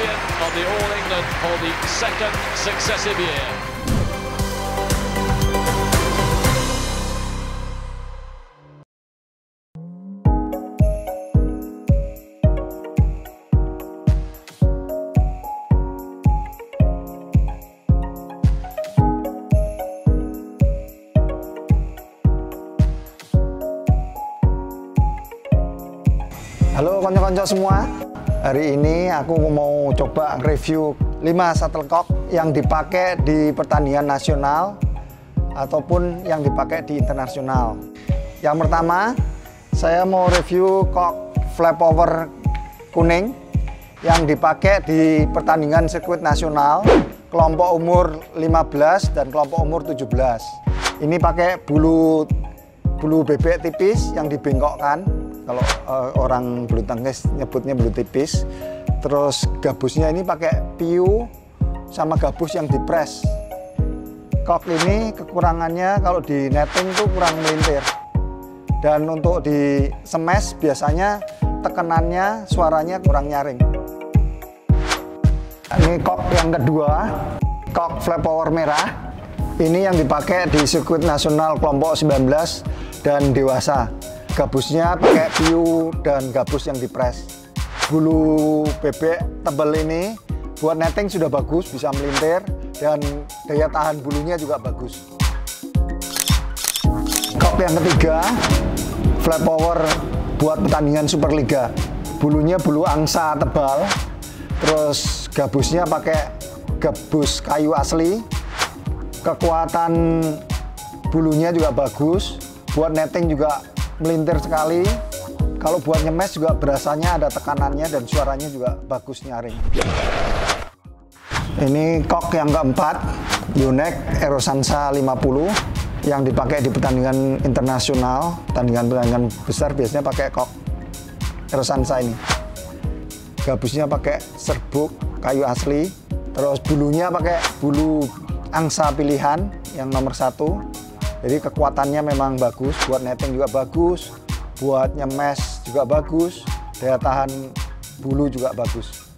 champion of the All England for the second successive year. Halo konco-konco semua. Hari ini aku mau coba review 5 shuttlecock yang dipakai di pertandingan nasional ataupun yang dipakai di internasional. Yang pertama, saya mau review kok flapover kuning yang dipakai di pertandingan sirkuit nasional kelompok umur 15 dan kelompok umur 17. Ini pakai bulu bulu bebek tipis yang dibengkokkan kalau uh, orang bulu tangkis nyebutnya bulu tipis terus gabusnya ini pakai piu sama gabus yang dipres. Kok ini kekurangannya kalau di netting tuh kurang melintir. Dan untuk di smash biasanya tekenannya suaranya kurang nyaring. Ini kok yang kedua kok flap power merah. Ini yang dipakai di sirkuit nasional kelompok 19 dan dewasa gabusnya pakai piu dan gabus yang dipres. Bulu bebek tebal ini buat netting sudah bagus bisa melintir dan daya tahan bulunya juga bagus. Kop yang ketiga flat power buat pertandingan Superliga. Bulunya bulu angsa tebal terus gabusnya pakai gabus kayu asli. Kekuatan bulunya juga bagus buat netting juga melintir sekali. Kalau buat nyemes juga berasanya ada tekanannya dan suaranya juga bagus nyaring. Ini kok yang keempat Unek Erosansa 50 yang dipakai di pertandingan internasional. Pertandingan-pertandingan besar biasanya pakai kok Erosansa ini. Gabusnya pakai serbuk kayu asli terus bulunya pakai bulu angsa pilihan yang nomor satu jadi kekuatannya memang bagus, buat netting juga bagus, buat nyemes juga bagus, daya tahan bulu juga bagus.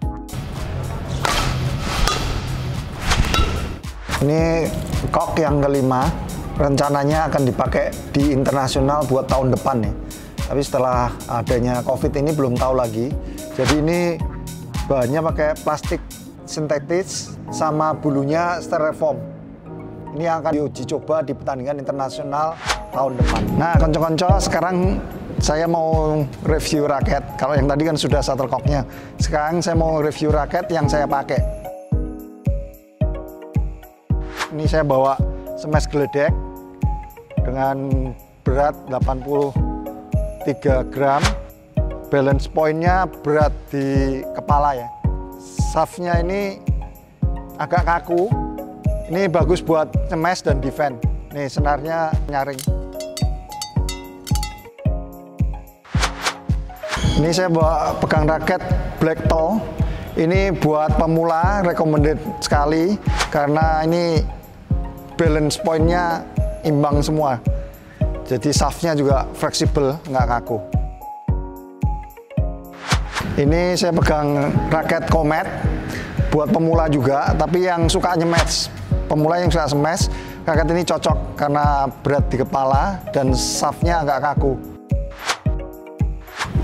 Ini kok yang kelima, rencananya akan dipakai di internasional buat tahun depan nih. Tapi setelah adanya COVID ini belum tahu lagi. Jadi ini bahannya pakai plastik sintetis sama bulunya styrofoam ini akan diuji coba di pertandingan internasional tahun depan. Nah, konco-konco sekarang saya mau review raket. Kalau yang tadi kan sudah shuttlecocknya. Sekarang saya mau review raket yang saya pakai. Ini saya bawa smash geledek dengan berat 83 gram. Balance pointnya berat di kepala ya. Shaftnya ini agak kaku, ini bagus buat smash dan defend. Nih senarnya nyaring. Ini saya bawa pegang raket Black Tall. Ini buat pemula recommended sekali karena ini balance pointnya imbang semua. Jadi shaftnya juga fleksibel, nggak kaku. Ini saya pegang raket Comet buat pemula juga, tapi yang suka nyematch pemula yang suka smash, raket ini cocok karena berat di kepala dan shaftnya agak kaku.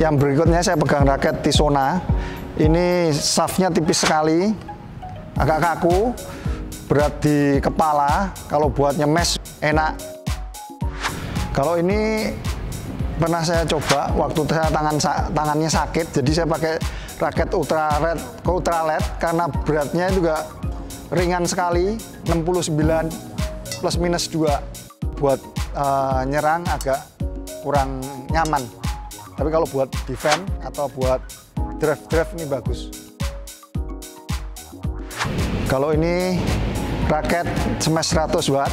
Yang berikutnya saya pegang raket Tisona. Ini shaftnya tipis sekali, agak kaku, berat di kepala. Kalau buat nyemes enak. Kalau ini pernah saya coba waktu saya tangan tangannya sakit, jadi saya pakai raket ultra red, ultra led karena beratnya juga ringan sekali 69 plus minus 2 buat uh, nyerang agak kurang nyaman. Tapi kalau buat defend atau buat drive-drive ini bagus. Kalau ini raket smash 100 watt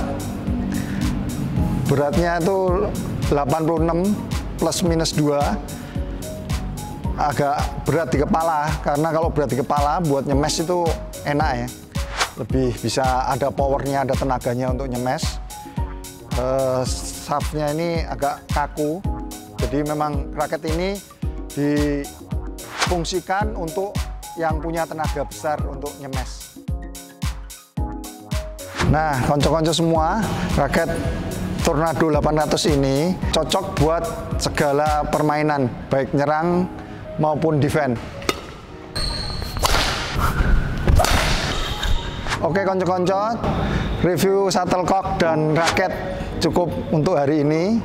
beratnya itu 86 plus minus 2 agak berat di kepala karena kalau berat di kepala buat nyemes itu enak ya lebih bisa ada powernya, ada tenaganya untuk nyemes. Uh, shaftnya ini agak kaku, jadi memang raket ini difungsikan untuk yang punya tenaga besar untuk nyemes. Nah, konco-konco semua, raket Tornado 800 ini cocok buat segala permainan, baik nyerang maupun defense. Oke konco-konco, review shuttlecock dan raket cukup untuk hari ini.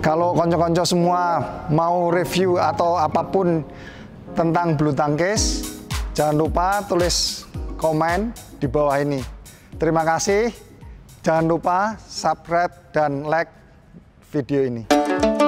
Kalau konco-konco semua mau review atau apa pun tentang bulu tangkis, jangan lupa tulis komen di bawah ini. Terima kasih. Jangan lupa subscribe dan like video ini.